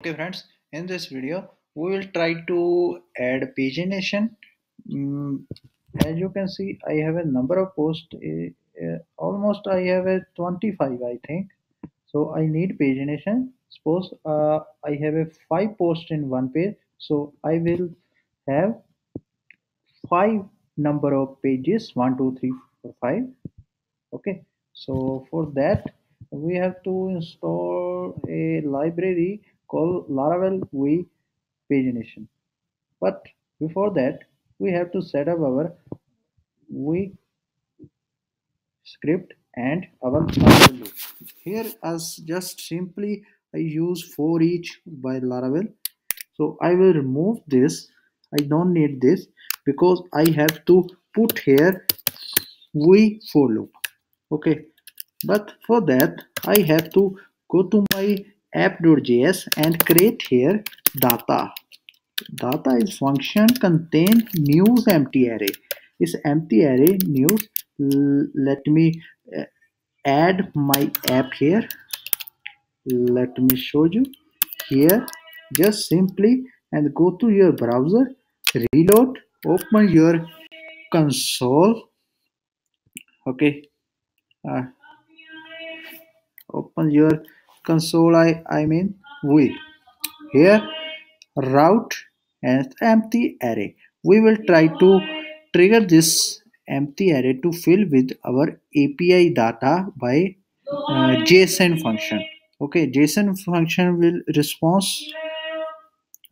okay friends in this video we will try to add pagination. Mm, as you can see i have a number of posts uh, uh, almost i have a 25 i think. So i need pagination. Suppose uh, i have a five posts in one page so i will have five number of pages one two three four five. Okay so for that we have to install a library called Laravel Vue pagination. But before that, we have to set up our Vue script and our loop. Here as just simply I use for each by Laravel. So I will remove this. I don't need this because I have to put here Vue for loop. Okay, but for that I have to go to my app.js and create here data. Data is function contain news empty array. This empty array news. Let me uh, add my app here. Let me show you here. Just simply and go to your browser, reload, open your console. Okay. Uh, open your console I, I mean we here route and empty array. We will try to trigger this empty array to fill with our API data by uh, JSON function. Okay JSON function will response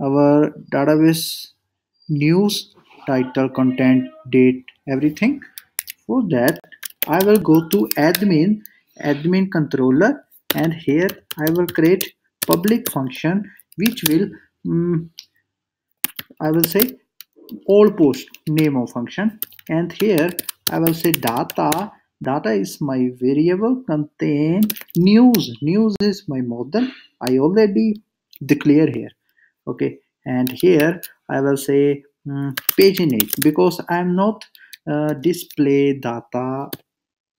our database news title content date everything. For that I will go to admin admin controller and here I will create public function which will um, I will say all post name of function. And here I will say data. Data is my variable contain news. News is my model. I already declare here. Okay. And here I will say um, paginate because I'm not uh, display data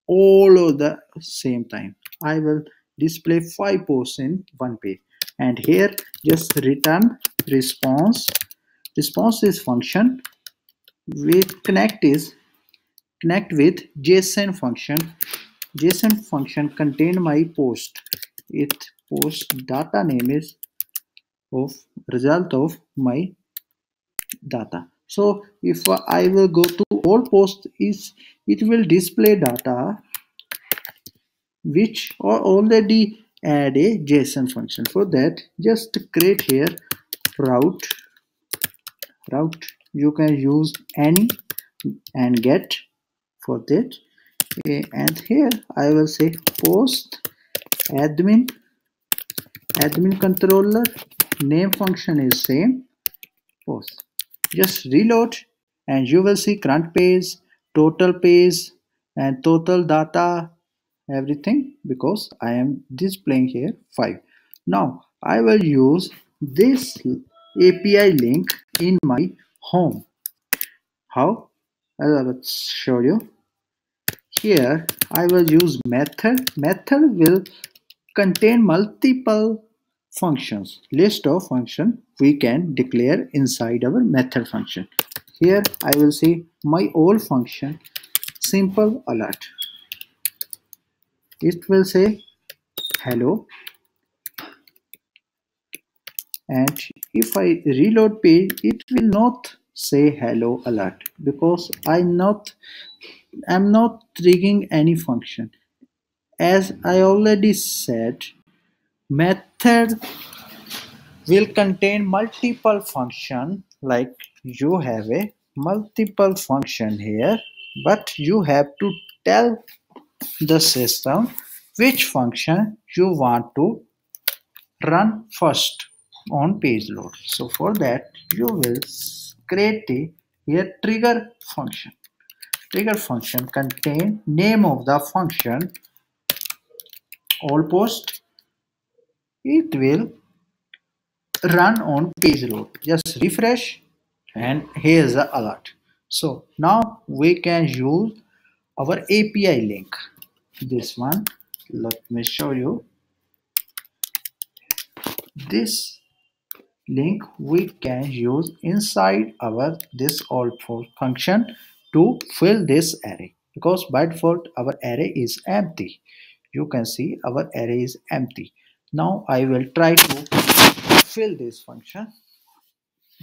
all of the same time. I will display five posts in one page. And here just return response. Response is function. With connect is connect with json function. Json function contain my post. It post data name is of result of my data. So if i will go to all posts is it will display data which are already add a JSON function. For that, just create here route. Route you can use any and get for that. And here I will say post admin admin controller name function is same post. Just reload and you will see current page, total page, and total data everything because I am displaying here 5 now I will use this API link in my home. How? Uh, I will show you. Here I will use method method will contain multiple functions. List of function we can declare inside our method function. Here I will see my old function simple alert it will say hello. And if I reload page it will not say hello alert because I'm not I'm not triggering any function. As I already said method will contain multiple function like you have a multiple function here but you have to tell the system which function you want to run first on page load. So for that you will create a trigger function. Trigger function contain name of the function all post it will run on page load just refresh and here's the alert so now we can use our API link. This one let me show you. This link we can use inside our this all function to fill this array because by default our array is empty. You can see our array is empty. Now i will try to fill this function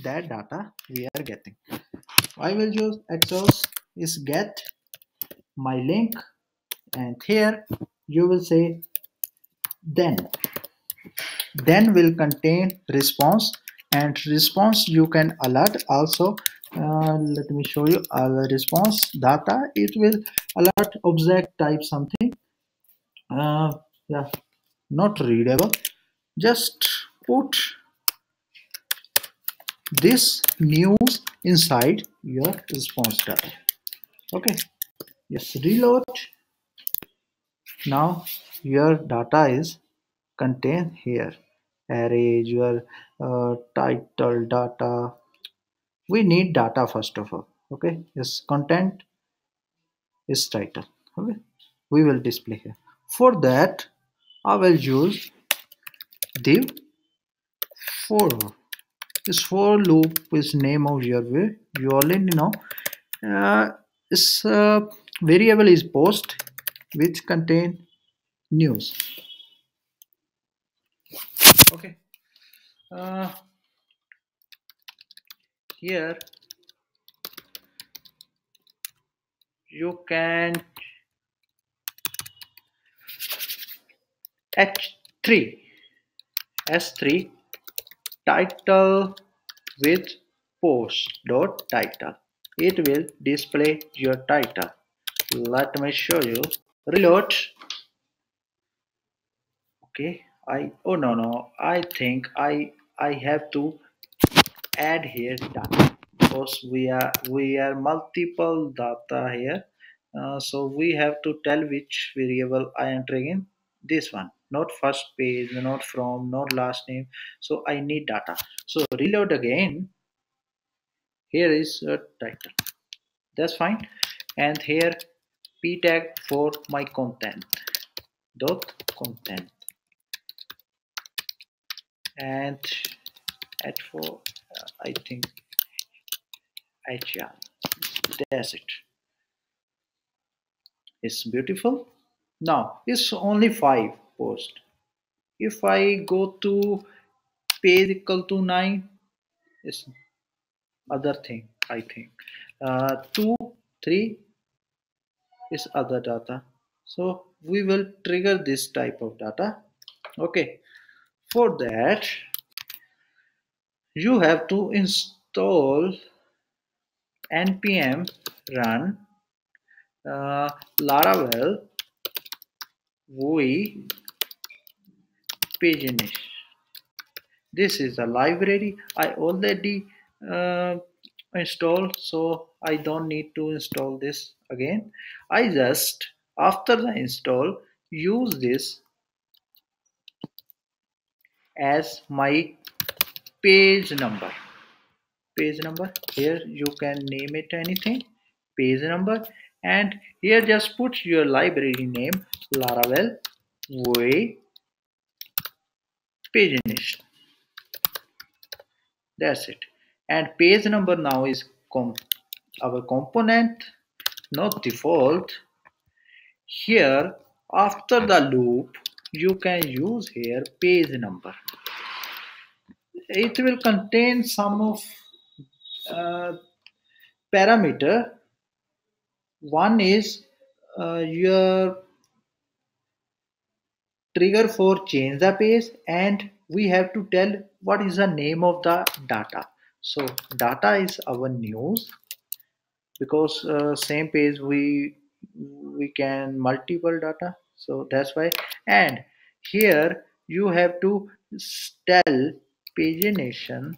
that data we are getting. I will use exhaust is get my link and here you will say then. Then will contain response and response you can alert also. Uh, let me show you our response data it will alert object type something. Uh, yeah not readable. Just put this news inside your response data. Okay yes reload. Now your data is contained here. Array your uh, title data. We need data first of all okay? Yes content is title okay? We will display here. For that i will use div for this for loop is name of your way. You already know. Uh, this uh, variable is post which contain news. Okay. Uh, here you can h3 s3 title with post dot title. It will display your title let me show you. Reload. Okay i oh no no. I think i i have to add here data because we are we are multiple data here. Uh, so we have to tell which variable i entering in. This one. Not first page not from not last name. So i need data. So reload again. Here is a title. That's fine. And here p tag for my content. Dot content. And at for uh, I think HR that's it. It's beautiful. Now it's only five post if I go to page equal to 9 it's other thing I think. Uh, 2 3 is other data. So we will trigger this type of data. Okay. For that you have to install npm run uh, laravel vue paginish this is a library. I already uh, installed so i don't need to install this again. I just after the install use this as my page number. Page number here you can name it anything. Page number and here just put your library name laravel way paginish that's it and page number now is com our component not default. Here after the loop you can use here page number. It will contain some of uh, parameter. One is uh, your trigger for change the page and we have to tell what is the name of the data so data is our news because uh, same page we we can multiple data. So that's why. And here you have to tell pagination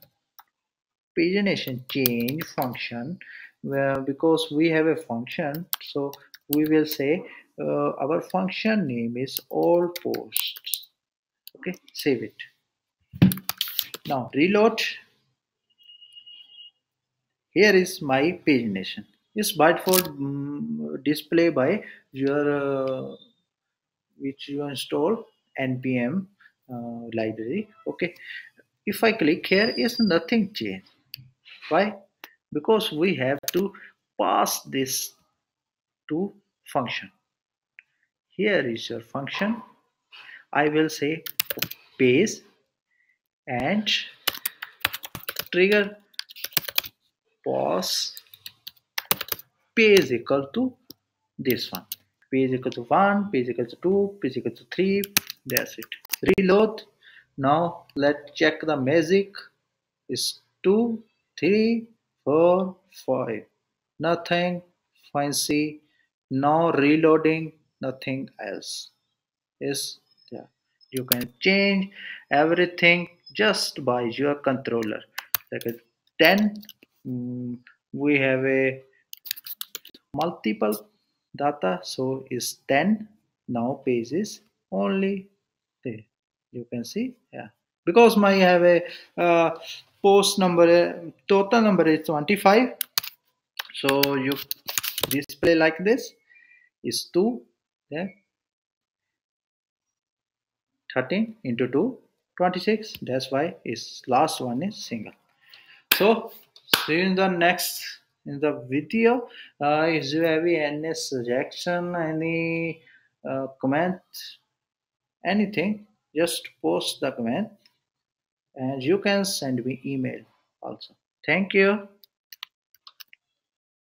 pagination change function where because we have a function. So we will say uh, our function name is all posts. Okay save it. Now reload here is my pagination is by for um, display by your uh, which you install npm uh, library. Okay. If I click here is nothing change why? Because we have to pass this to function. Here is your function. I will say page and trigger pause page equal to this one. Page equal to 1 page equal to 2 page equal to 3 that's it. Reload. Now let's check the magic. Is 2 3 4 5 nothing fancy. No reloading. Nothing else. Is there you can change everything just by your controller. Like 10 mm, we have a multiple data so is 10 now page is only there. You can see yeah. Because my have a uh, post number uh, total number is 25 so you display like this is 2 yeah 13 into 2 26 that's why is last one is single. So see you in the next in the video. Uh, if you have any suggestion any uh, comment anything just post the comment and you can send me email also. Thank you